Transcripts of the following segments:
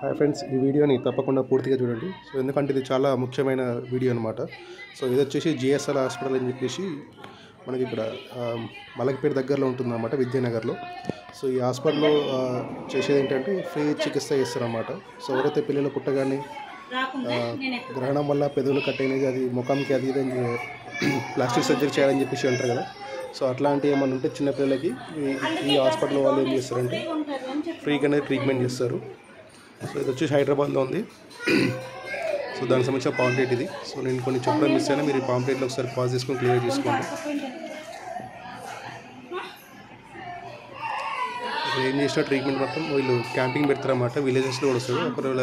Hi friends ఈ వీడియోని తప్పకుండా పూర్తిగా చూడండి. సో ఎందుకంటే ఇది చాలా ముఖ్యమైన వీడియో అనమాట సో ఇది వచ్చేసి జిఎస్ఎల్ హాస్పిటల్ అని చెప్పేసి మనకి ఇక్కడ మలకపేట దగ్గరలో ఉంటుందన్నమాట విద్యానగర్లో. సో ఈ హాస్పిటల్లో చేసేది ఏంటంటే ఫ్రీ చికిత్స చేస్తారన్నమాట. సో ఎవరైతే పిల్లలు పుట్టగానే గ్రహణం వల్ల పెదవులు కట్టయినది అది ముఖంకి అది ఇది ప్లాస్టిక్ సర్జరీ చేయాలని చెప్పేసి అంటారు కదా. సో అట్లాంటి ఏమన్నా ఉంటే చిన్నపిల్లలకి ఈ హాస్పిటల్ వాళ్ళు ఏం చేస్తారంటే ఫ్రీగానే ట్రీట్మెంట్ చేస్తారు. సో ఇది వచ్చేసి హైదరాబాద్లో ఉంది. సో దానికి సంబంధించిన పాంప్లెట్ ఇది. సో నేను కొన్ని చెప్పడం మిస్ అయినా మీరు ఈ పాంప్లెట్లో ఒకసారి పాజ్ చేసుకొని క్లియర్ చేసుకోండి. ఏం చేసిన ట్రీట్మెంట్ మొత్తం వీళ్ళు క్యాంపింగ్ పెడతారన్నమాట. విలేజెస్లో కూడా వస్తారు. ఒకవేళ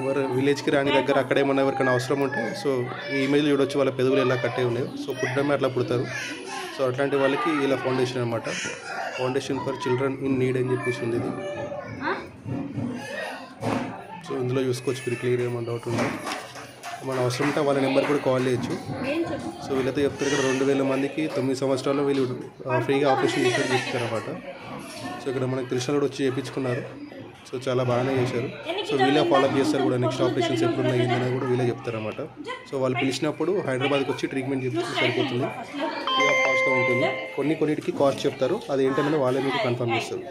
ఎవరు విలేజ్కి రాని దగ్గర అక్కడ ఏమన్నా ఎవరికైనా అవసరం ఉంటే సో ఈ ఇమేజ్లో చూడొచ్చు. వాళ్ళ పెదవులు ఎలా కట్టే ఉండేవి సో పుట్టడమే అట్లా పుడతారు. సో అట్లాంటి వాళ్ళకి ఇలా ఫౌండేషన్ అనమాట foundation for children in need అని చెప్పేసి ఉంది ఇది. ఇందులో చూసుకోవచ్చు మీరు క్లియర్ ఏమైనా డౌట్ ఉంటే. మన అవసరం ఉంటే వాళ్ళ నెంబర్ కూడా కాల్ చేయొచ్చు. సో వీళ్ళతో చెప్తారు ఇక్కడ రెండు వేల మందికి తొమ్మిది సంవత్సరాలు వీళ్ళు ఆ, ఫ్రీగా ఆపరేషన్ చేసి చెప్తారు అనమాట సో ఇక్కడ మనకు తెలిసిన కూడా వచ్చి చేయించుకున్నారు సో చాలా బాగానే చేశారు. సో వీళ్ళే ఫాలోఅప్ చేస్తారు కూడా నెక్స్ట్ ఆపరేషన్స్ ఎప్పుడు ఏంటనేది కూడా వీళ్ళే చెప్తారు అనమాట సో వాళ్ళు పిలిచినప్పుడు హైదరాబాద్కి వచ్చి ట్రీట్మెంట్ చేస్తే సరిపోతుంది. ఫ్రీ ఆఫ్ కాస్ట్గా ఉంటుంది. కొన్ని కొన్నిటికి కాస్ట్ చెప్తారు. అది ఏంటనేది వాళ్ళే మీకు కన్ఫర్మ్ చేస్తారు.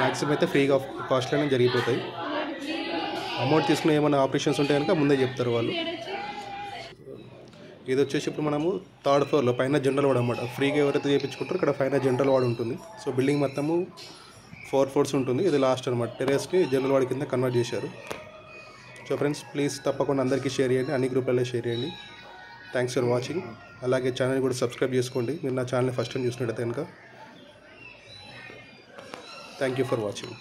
మ్యాక్సిమం అయితే ఫ్రీగా కాస్ట్లోనే జరిగిపోతాయి. అమౌంట్ తీసుకున్న ఏమైనా ఆపరేషన్స్ ఉంటే కనుక ముందే చెప్తారు వాళ్ళు. ఇది వచ్చేసి ఇప్పుడు మనము థర్డ్ ఫ్లోర్లో పైన జనరల్ వాడు అనమాట ఫ్రీగా ఎవరైతే చేయించుకుంటారో ఇక్కడ పైన జనరల్ వాడు ఉంటుంది. సో బిల్డింగ్ మొత్తము ఫోర్ ఫ్లోర్స్ ఉంటుంది. ఇది లాస్ట్ అనమాట టెరెస్ని జనరల్ వాడి కింద కన్వర్ట్ చేశారు. సో ఫ్రెండ్స్ ప్లీజ్ తప్పకుండా అందరికీ షేర్ చేయండి. అన్ని గ్రూప్లలో షేర్ చేయండి. Thanks for watching. అలాగే ఛానల్ కూడా సబ్స్క్రైబ్ చేసుకోండి. మీరు నా ఛానల్ని ఫస్ట్ టైం చూసినట్టయితే కనుక థ్యాంక్ యూ ఫర్ వాచింగ్